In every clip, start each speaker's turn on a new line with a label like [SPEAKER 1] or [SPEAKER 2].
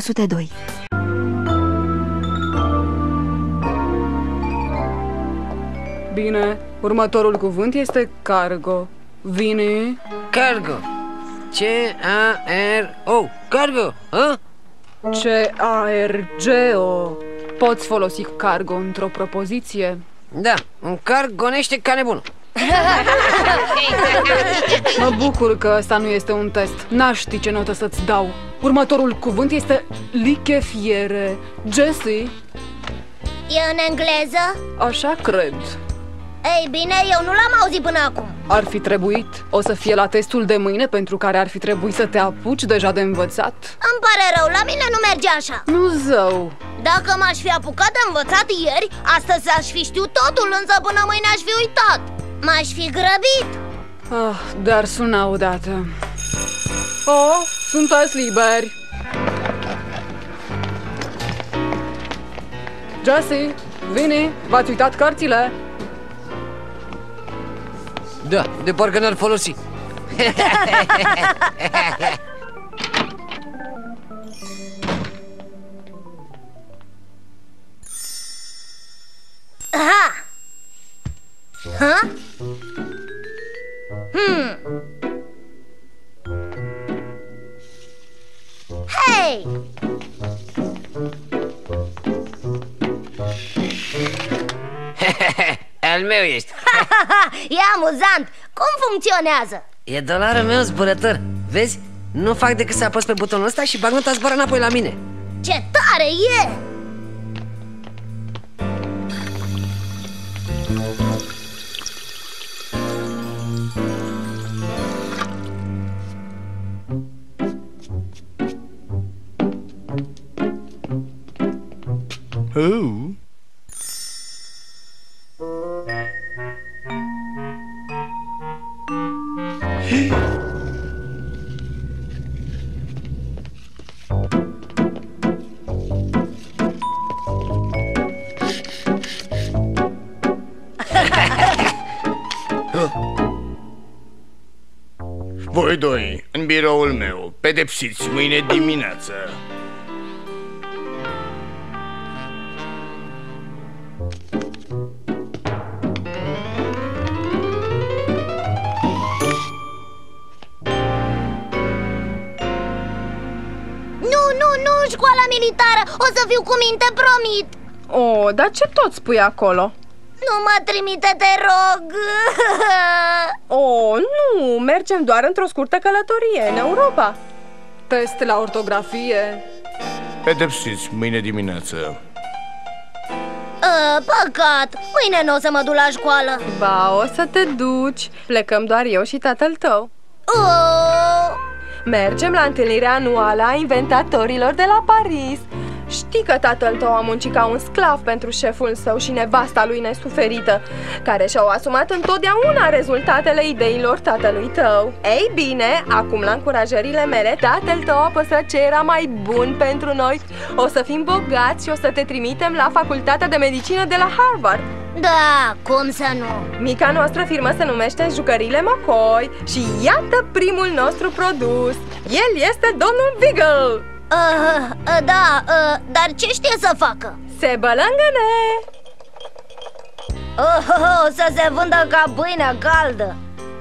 [SPEAKER 1] la 402
[SPEAKER 2] Bine, următorul cuvânt este cargo. Vine.
[SPEAKER 3] Cargo. C-A-R-O Cargo, a?
[SPEAKER 2] C-A-R-G-O Poți folosi cargo într-o propoziție?
[SPEAKER 3] Da, un car gonește ca nebunul
[SPEAKER 2] Mă bucur că ăsta nu este un test. N-aș ști ce notă să-ți dau Următorul cuvânt este lichefiere. Jesse?
[SPEAKER 4] E în engleză?
[SPEAKER 2] Așa cred.
[SPEAKER 4] Ei bine, eu nu l-am auzit până acum.
[SPEAKER 2] Ar fi trebuit. O să fie la testul de mâine Pentru care ar fi trebuit să te apuci deja de învățat.
[SPEAKER 4] Îmi pare rău, la mine nu merge așa.
[SPEAKER 2] Nu zău.
[SPEAKER 4] Dacă m-aș fi apucat de învățat ieri Astăzi aș fi știut totul, însă până mâine aș fi uitat. M-aș fi grăbit.
[SPEAKER 2] Ah, Dar suna odată Oh, sunteți liberi Jesse, vine, v-ați uitat cărțile?
[SPEAKER 3] Da, de parcă n-ar folosi
[SPEAKER 4] Aha! Ha? Hmm. Hei!
[SPEAKER 3] Al meu ești
[SPEAKER 4] e amuzant! Cum funcționează?
[SPEAKER 3] E dolarul meu zburător Vezi? Nu fac decât să apăs pe butonul ăsta și bagnota zboară înapoi la mine
[SPEAKER 4] Ce tare e!
[SPEAKER 5] Voi doi, în biroul meu, pedepsiți mâine dimineață.
[SPEAKER 4] Școala militară! O să fiu cu minte, promit!
[SPEAKER 6] Oh, dar ce tot spui acolo?
[SPEAKER 4] Nu mă trimite, te rog!
[SPEAKER 6] Oh, nu, mergem doar într-o scurtă călătorie în Europa
[SPEAKER 2] Test la ortografie
[SPEAKER 5] Pedepsiți mâine dimineață.
[SPEAKER 4] A, păcat! Mâine nu o să mă duc la școală
[SPEAKER 6] Ba, o să te duci Plecăm doar eu și tatăl tău
[SPEAKER 4] oh!
[SPEAKER 6] Mergem la întâlnirea anuală a inventatorilor de la Paris. Știi că tatăl tău a muncit ca un sclav pentru șeful său și nevasta lui nesuferită Care și-au asumat întotdeauna rezultatele ideilor tatălui tău. Ei bine, acum la încurajările mele, tatăl tău a păstrat ce era mai bun pentru noi. O să fim bogați și o să te trimitem la facultatea de medicină de la Harvard
[SPEAKER 4] Da, cum să nu?
[SPEAKER 6] Mica noastră firmă se numește Jucările McCoy și iată primul nostru produs El este domnul Beagle
[SPEAKER 4] Uh, uh, da, uh, dar ce știe să facă?
[SPEAKER 6] Se bălângăne!
[SPEAKER 4] Oh, oh, oh, să se vândă ca pâinea caldă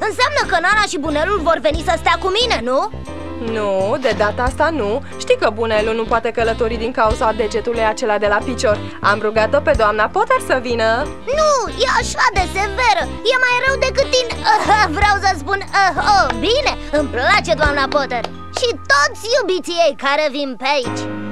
[SPEAKER 4] Înseamnă că Nana și Bunelul vor veni să stea cu mine, nu?
[SPEAKER 6] Nu, de data asta nu. Știi că bunelul nu poate călători din cauza degetului acela de la picior. Am rugat-o pe doamna Potter să vină.
[SPEAKER 4] Nu, e așa de severă. E mai rău decât tine uh, Vreau să spun, uh, oh, bine, îmi place doamna Potter. Și toți iubiții ei care vin pe aici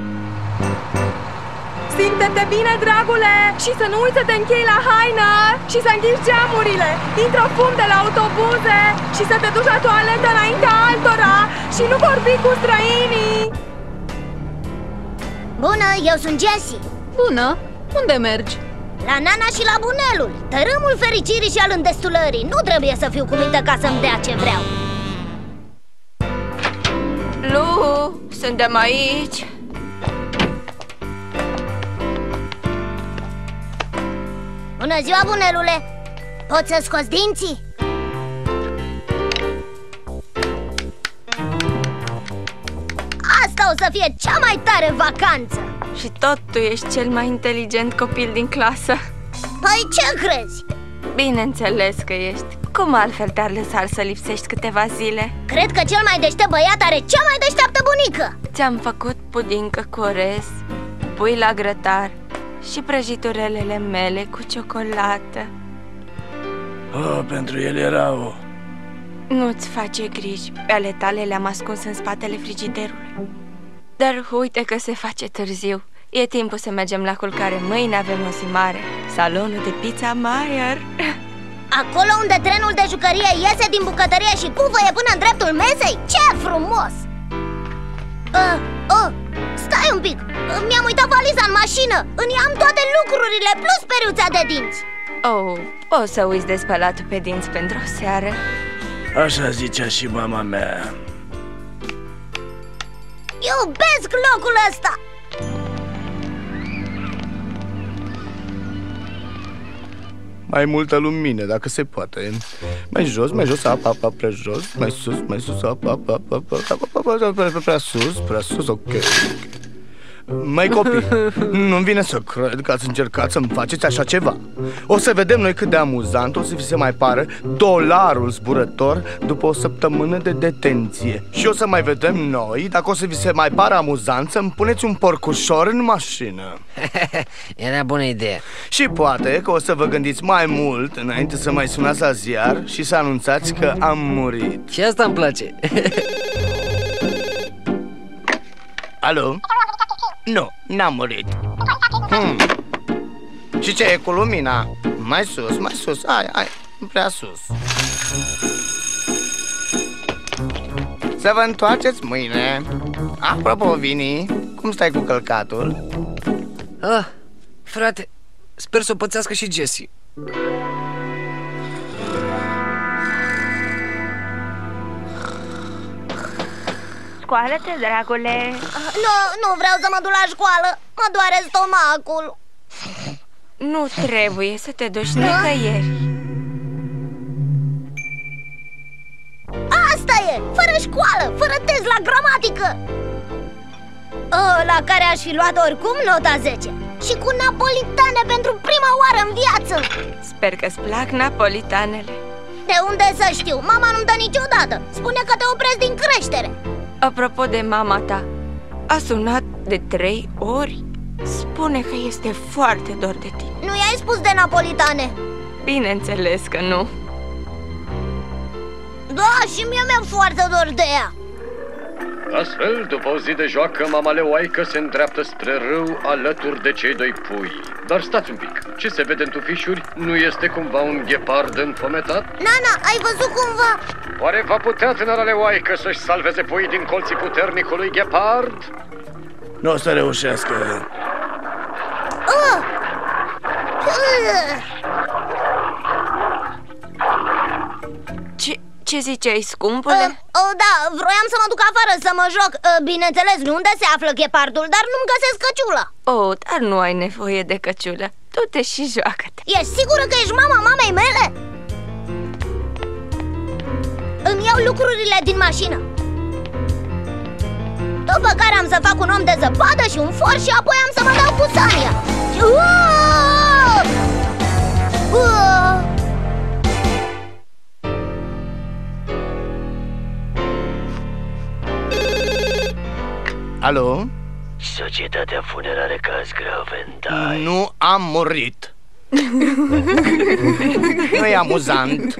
[SPEAKER 6] Simte-te bine, dragule! Și să nu uiți să te închei la haină! Și să închizi geamurile Intră fum de la autobuze! Și să te duci la toaletă înaintea altora Și nu vorbi cu străinii!
[SPEAKER 4] Bună, eu sunt Jessie
[SPEAKER 2] Bună, unde mergi?
[SPEAKER 4] La Nana și la Bunelul Tărâmul fericirii și al îndestulării. Nu trebuie să fiu cu minte ca să-mi dea ce vreau.
[SPEAKER 7] Lu, suntem aici
[SPEAKER 4] Bună ziua, Bunelule Poți să scoți dinții? Asta o să să fie cea mai tare vacanță
[SPEAKER 7] Și tot tu ești cel mai inteligent copil din clasă
[SPEAKER 4] Păi ce crezi?
[SPEAKER 7] Bineînțeles că ești Cum altfel te-ar lăsa să lipsești câteva zile?
[SPEAKER 4] Cred că cel mai deștept băiat are cea mai deșteaptă bunică
[SPEAKER 7] Ți-am făcut pudincă cu orez, pui la grătar și prăjiturelele mele cu ciocolată.
[SPEAKER 5] Oh, pentru el era o...
[SPEAKER 7] Nu-ți face griji, pe ale tale le-am ascuns în spatele frigiderului. Dar uite că se face târziu. E timpul să mergem la culcare, mâine avem o zi mare Salonul de pizza Mayer
[SPEAKER 4] Acolo unde trenul de jucărie iese din bucătărie și pufăie până în dreptul mesei? Ce frumos! Uh, oh, stai un pic! Mi-am uitat valiza în mașină! În ea am toate lucrurile, plus periuța de dinți!
[SPEAKER 7] Oh, o să uiți de spălatul pe dinți pentru o seară
[SPEAKER 5] Așa zicea și mama mea
[SPEAKER 4] Iubesc locul ăsta!
[SPEAKER 5] Mai multă lumină, dacă se poate. Mai jos, mai jos, apa, apa, prea jos. Mai sus, mai sus, apa, apa, apa, apa, apa, apa, apa, prea sus, prea sus, ok, ok Mai copii, nu-mi vine să cred că ați încercat să-mi faceți așa ceva. O să vedem noi cât de amuzant o să vi se mai pară dolarul zburător după o săptămână de detenție. Și o să mai vedem noi dacă o să vi se mai pară amuzant să-mi puneți un porcușor în mașină.
[SPEAKER 3] Era bună idee.
[SPEAKER 5] Și poate că o să vă gândiți mai mult înainte să mai sunați la ziar și să anunțați că am murit.
[SPEAKER 3] Și asta îmi place.
[SPEAKER 5] Alo? Nu, n-am murit. Hmm. Și ce e cu lumina? Mai sus, mai sus, hai, hai, prea sus. Să vă întoarceți mâine. Apropo, Vini, cum stai cu călcatul?
[SPEAKER 3] ah, Frate, sper să o pățească și Jessie
[SPEAKER 7] Scoală-te, dragule?
[SPEAKER 4] Nu, nu vreau să mă duc la școală. Mă doare stomacul.
[SPEAKER 7] Nu trebuie să te duci nicăieri.
[SPEAKER 4] Asta e, fără școală, fără test la gramatică. Oh, La care aș fi luat oricum nota 10 Și cu napolitane pentru prima oară în viață.
[SPEAKER 7] Sper că-ți plac napolitanele.
[SPEAKER 4] De unde să știu? Mama nu-mi dă niciodată. Spune că te opresc din creștere
[SPEAKER 7] Apropo de mama ta A sunat de trei ori? Spune că este foarte dor de tine.
[SPEAKER 4] Nu i-ai spus de napolitane?
[SPEAKER 7] Bineînțeles că nu.
[SPEAKER 4] Da, și mie mi-e foarte dor de ea
[SPEAKER 1] Astfel, după o zi de joacă, mama leoaică se îndreaptă spre râu alături de cei doi pui. Dar stați un pic, ce se vede în tufișuri? Nu este cumva un ghepard înfometat?
[SPEAKER 4] Nana, ai văzut cumva?
[SPEAKER 1] Oare va putea tânăra leoaică să-și salveze puii din colții puternicului ghepard?
[SPEAKER 5] Nu o să reușească.
[SPEAKER 4] Uh! Uh!
[SPEAKER 7] Ce, ce ziceai, scumpule?
[SPEAKER 4] Uh, oh, da, vroiam să mă duc afară să mă joc uh, Bineînțeles, nu unde se află ghepardul, dar nu-mi găsesc căciula
[SPEAKER 7] Oh, dar nu ai nevoie de căciulă Du-te și joacă-te
[SPEAKER 4] Ești sigură că ești mama mamei mele? Îmi iau lucrurile din mașină După care am să fac un om de zăpadă și un for și apoi am să mă dau cu Sania Uaaaa! Uaaaa!
[SPEAKER 5] Alo?
[SPEAKER 8] Societatea funerară Caz Graventai
[SPEAKER 5] Nu am murit. nu e amuzant.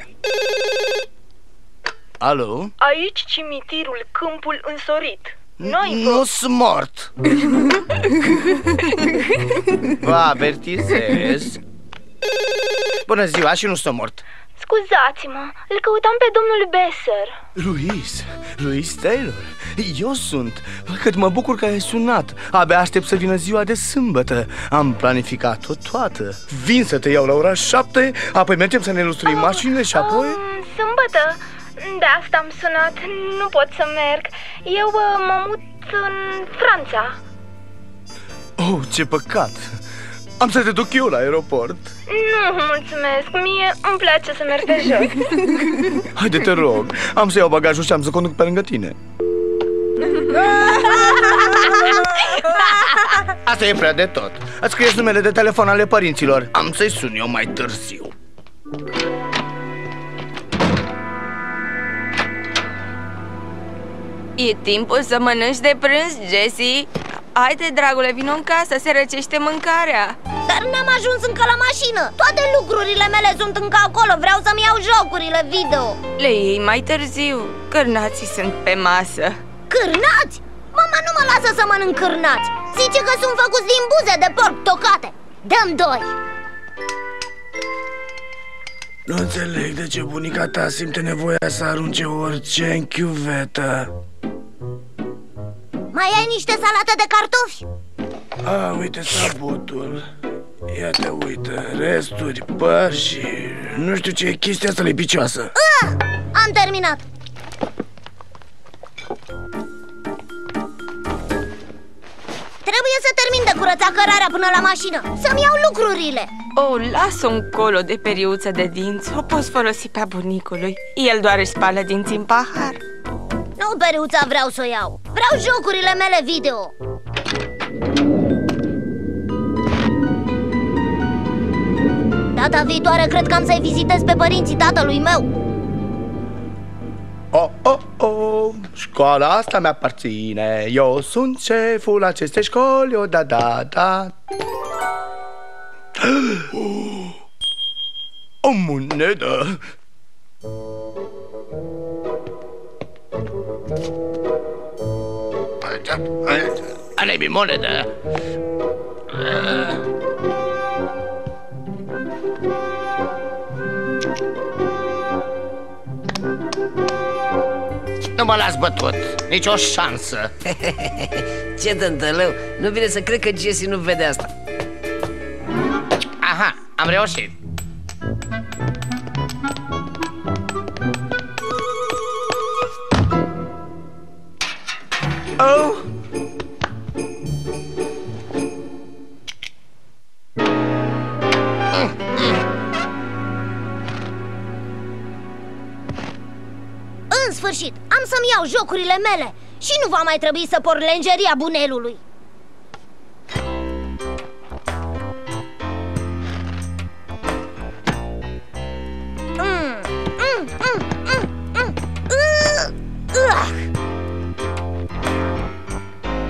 [SPEAKER 5] Alo?
[SPEAKER 6] Aici cimitirul Câmpul Însorit Noi
[SPEAKER 5] Nu sunt mort. Vă avertizez. Bună ziua și nu sunt mort.
[SPEAKER 6] Scuzați-mă, îl căutam pe domnul Besser.
[SPEAKER 5] Luis, Luis Taylor, eu sunt. Cât mă bucur că ai sunat. Abia aștept să vină ziua de sâmbătă. Am planificat-o toată. Vin să te iau la ora șapte Apoi mergem să ne lustruim mașinile și apoi
[SPEAKER 6] um, Sâmbătă? De asta am sunat, nu pot să merg. Eu uh, mă mut în Franța.
[SPEAKER 5] Oh, ce păcat Am să te duc eu la aeroport
[SPEAKER 6] Nu, mulțumesc, mie îmi place să merg pe jos
[SPEAKER 5] Haide, te rog Am să iau bagajul și am să conduc pe lângă tine Asta e prea de tot. Ați scris numele de telefon ale părinților. Am să-i sun eu mai târziu.
[SPEAKER 7] E timpul să mănânci de prânz, Jessie Haide, dragule, vino în casă, se răcește mâncarea.
[SPEAKER 4] Dar n-am ajuns încă la mașină. Toate lucrurile mele sunt încă acolo. Vreau să-mi iau jocurile video
[SPEAKER 7] Le iei mai târziu, cârnații sunt pe masă.
[SPEAKER 4] Cârnați? Mama nu mă lasă să mănânc cârnați. Zice că sunt făcuți din buze de porc tocate. Dăm doi.
[SPEAKER 5] Nu înțeleg de ce bunica ta simte nevoia să arunce orice în chiuvetă.
[SPEAKER 4] Mai ai niște salată de cartofi?
[SPEAKER 5] A, uite sabotul. Ia te uite, resturi, păr și... Nu știu ce e chestia asta lipicioasă.
[SPEAKER 4] Ah, am terminat. Trebuie să termin de curățat cărarea până la mașină. Să-mi iau lucrurile.
[SPEAKER 7] Oh, lasă un colo de periuță de dinți. O poți folosi pe bunicului. El doar își spală dinții în pahar
[SPEAKER 4] Nu periuța vreau să o iau. Vreau jocurile mele video. Data viitoare cred că am să-i vizitez pe părinții tatălui meu.
[SPEAKER 5] Oh, oh, oh, școala asta mi-aparține. Eu sunt șeful acestei școli, o da, da, da. O monedă Ale mi monedă Nu mă las bătut, nicio șansă.
[SPEAKER 3] Ce dântălău, nu vine să cred că Jesse nu vede asta.
[SPEAKER 5] Aha, am reușit
[SPEAKER 4] iau jocurile mele Și nu va mai trebui să por lenjeria bunelului Mm, mm, mm, mm, mm. Uh, uh.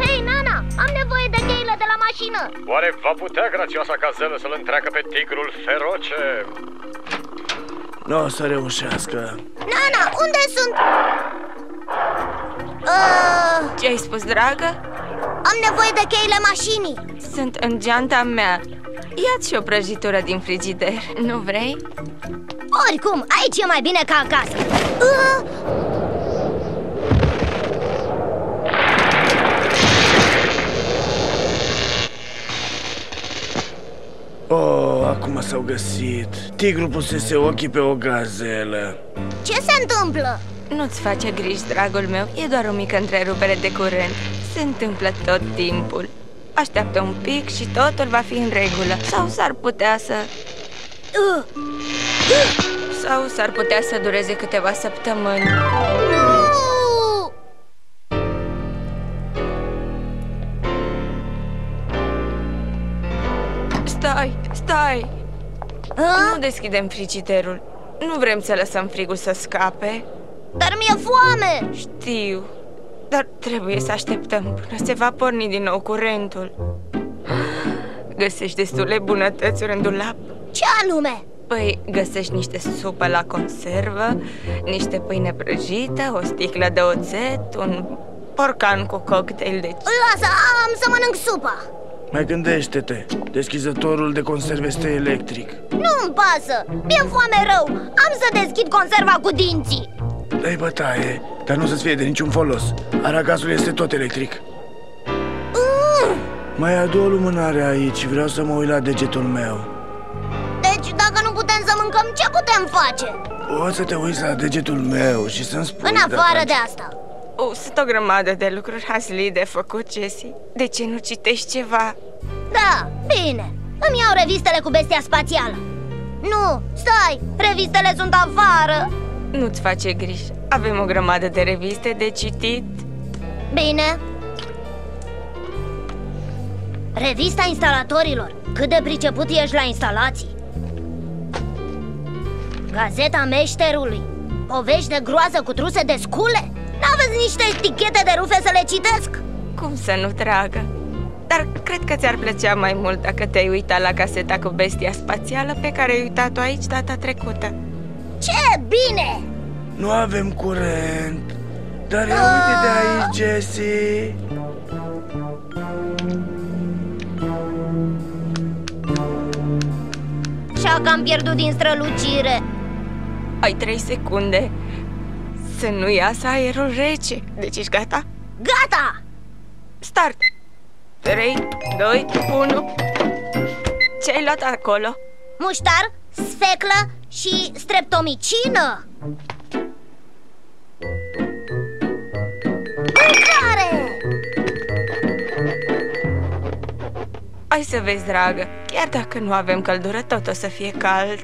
[SPEAKER 4] Hei, Nana, am nevoie de cheile de la mașină
[SPEAKER 1] Oare va putea grațioasa gazelă să-l întreacă pe tigrul feroce?
[SPEAKER 5] Nu o să reușească
[SPEAKER 4] Nana, unde sunt? Uh,
[SPEAKER 7] Ce ai spus, dragă?
[SPEAKER 4] am nevoie de cheile mașinii.
[SPEAKER 7] Sunt în geanta mea. Ia-ți și o prăjitură din frigider, nu vrei?
[SPEAKER 4] Oricum, aici e mai bine ca acasă. Uh,
[SPEAKER 5] Oh, acum s-au găsit. Tigrul pusese ochii pe o gazelă.
[SPEAKER 4] Ce se întâmplă?
[SPEAKER 7] Nu-ți face griji, dragul meu, e doar o mică întrerupere de curent Se întâmplă tot timpul. Așteaptă un pic și totul va fi în regulă. Sau s-ar putea să...
[SPEAKER 4] Uh,
[SPEAKER 7] Sau s-ar putea să dureze câteva săptămâni.
[SPEAKER 4] Uh,
[SPEAKER 7] Stai, stai.
[SPEAKER 4] Uh,
[SPEAKER 7] Nu deschidem frigiderul. Nu vrem să lăsăm frigul să scape
[SPEAKER 4] dar mi-e foame!
[SPEAKER 7] Știu Dar trebuie să așteptăm până se va porni din nou curentul. Găsești destule bunătățuri în dulap?
[SPEAKER 4] Ce anume?
[SPEAKER 7] Păi găsești niște supă la conservă, niște pâine prăjită, o sticlă de oțet, un porcan cu cocktail de...
[SPEAKER 4] Lasă, am să mănânc supa
[SPEAKER 5] Mai gândește-te Deschizătorul de conserve este electric.
[SPEAKER 4] Nu-mi pasă, mi-e foame rău. Am să deschid conserva cu dinții
[SPEAKER 5] Dai bătaie, dar nu o să-ți fie de niciun folos. Aragazul este tot electric.
[SPEAKER 4] Uh,
[SPEAKER 5] Mai adu o lumânare aici, vreau să mă uit la degetul meu.
[SPEAKER 4] Deci dacă nu putem să mâncăm, ce putem face?
[SPEAKER 5] O să te uiți la degetul meu și să-mi spui
[SPEAKER 4] În afară
[SPEAKER 5] dacă-
[SPEAKER 4] de asta.
[SPEAKER 7] Oh, sunt o grămadă de lucruri hasli de făcut, Jessie De ce nu citești ceva?
[SPEAKER 4] Da, bine. Îmi iau revistele cu bestia spațială. Nu, stai, revistele sunt afară
[SPEAKER 7] Nu-ți face griji. Avem o grămadă de reviste de citit.
[SPEAKER 4] Bine. Revista instalatorilor. Cât de priceput ești la instalații? Gazeta meșterului. Povești de groază cu truse de scule? N-aveți niște etichete de rufe să le citesc?
[SPEAKER 7] Cum să nu tragă? Dar cred că ți-ar plăcea mai mult dacă te-ai uitat la caseta cu bestia spațială pe care ai uitat-o aici data trecută.
[SPEAKER 4] Ce bine!
[SPEAKER 5] Nu avem curent. Dar ia uite de aici, Jessie.
[SPEAKER 4] Așa că am pierdut din strălucire
[SPEAKER 7] Ai trei secunde să nu iasă aerul rece. Deci ești gata?
[SPEAKER 4] Gata!
[SPEAKER 7] Start! 3, 2, 1 Ce ai luat acolo?
[SPEAKER 4] Muștar, sfeclă și streptomicină Mâncare!
[SPEAKER 7] Hai să vezi, dragă Chiar dacă nu avem căldură, tot o să fie cald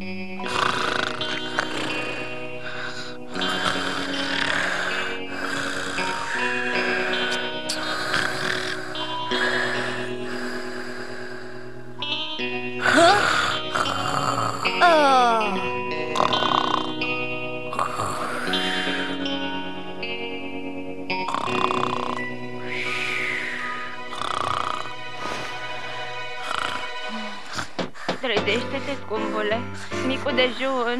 [SPEAKER 7] Mm-hmm. Dejun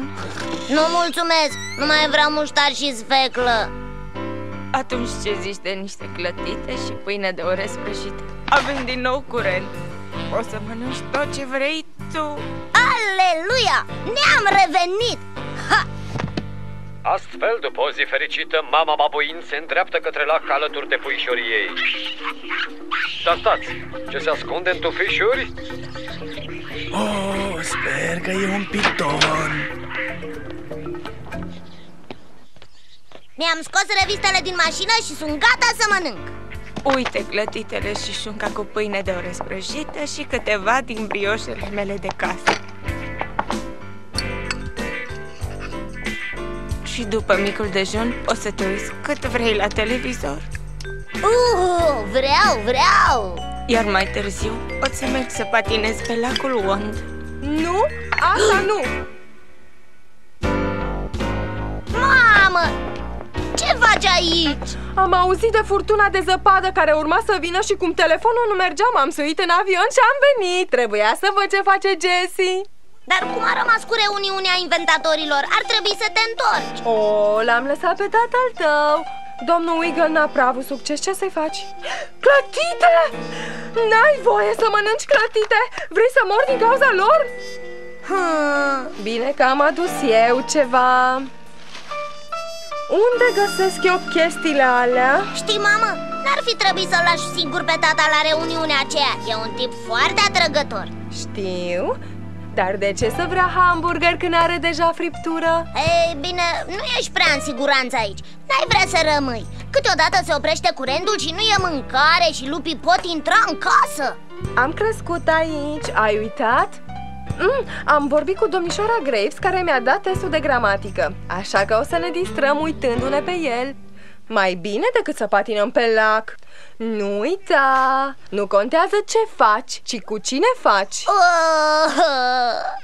[SPEAKER 4] Nu mulțumesc, nu mai vreau muștar și sfeclă
[SPEAKER 7] Atunci ce zici de niște clătite și pâine de orez prăjită? Avem din nou curent Poți să mănânci tot ce vrei tu
[SPEAKER 4] Aleluia! Ne-am revenit! Ha!
[SPEAKER 1] Astfel, după o zi fericită, mama babuin se îndreaptă către lac alături de puișorii ei. Dar stați, ce se ascunde în tufișuri?
[SPEAKER 5] Oh, sper că e un piton.
[SPEAKER 4] Mi-am scos revistele din mașină și sunt gata să mănânc
[SPEAKER 7] Uite clătitele și șunca cu pâine de orez prăjită și câteva din brioșele mele de casă Și după micul dejun o să te uiți cât vrei la televizor
[SPEAKER 4] Uh, vreau, vreau!
[SPEAKER 7] Iar mai târziu o să mergi să patinezi pe lacul Wand
[SPEAKER 6] Nu, asta nu
[SPEAKER 4] Mamă! Ce faci aici?
[SPEAKER 6] Am auzit de furtuna de zăpadă care urma să vină și cum telefonul nu mergea M-am suit în avion și am venit Trebuia să văd ce face Jessie
[SPEAKER 4] Dar cum a rămas cu reuniunea inventatorilor? Ar trebui să te întorci
[SPEAKER 6] O, l-am lăsat pe tatăl tău Domnul Wiggle n-a prea avut succes, ce să-i faci? Clătite! N-ai voie să mănânci clătite! Vrei să mor din cauza lor? Hmm, bine că am adus eu ceva Unde găsesc eu chestiile alea?
[SPEAKER 4] Știi, mamă, n-ar fi trebuit să-l lași singur pe tata la reuniunea aceea E un tip foarte atrăgător
[SPEAKER 6] Știu, dar de ce să vrea hamburger când are deja friptură?
[SPEAKER 4] Ei, bine, nu ești prea în siguranță aici. N-ai vrea să rămâi. Câteodată se oprește curentul și nu e mâncare și lupii pot intra în casă.
[SPEAKER 6] Am crescut aici, ai uitat? Mm, am vorbit cu domnișoara Graves care mi-a dat testul de gramatică. Așa că o să ne distrăm uitându-ne pe el Mai bine decât să patinăm pe lac. Nu uita, nu contează ce faci, ci cu cine faci.
[SPEAKER 4] Oh,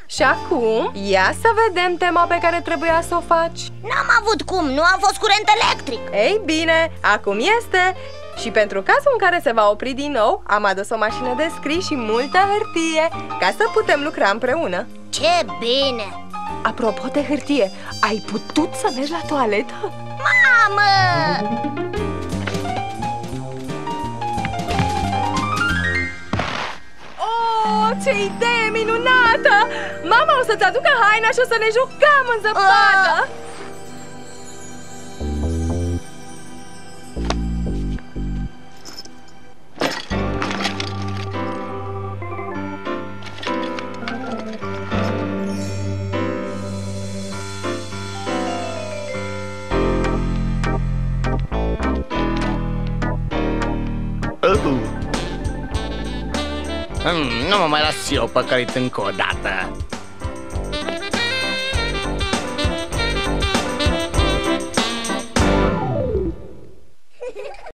[SPEAKER 6] Și acum, ia să vedem tema pe care trebuia să o faci.
[SPEAKER 4] N-am avut cum, nu a fost curent electric.
[SPEAKER 6] Ei bine, acum este. Și pentru cazul în care se va opri din nou, am adus o mașină de scris și multă hârtie Ca să putem lucra împreună.
[SPEAKER 4] Ce bine!
[SPEAKER 6] Apropo de hârtie, ai putut să mergi la toaletă?
[SPEAKER 4] Mamă!
[SPEAKER 6] Oh, ce idee minunată! Mama o să-ți aducă haina și o să ne jucăm în zăpadă!
[SPEAKER 4] Ah!
[SPEAKER 5] Mm, nu mă mai las eu păcălit încă o dată